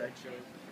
Actually.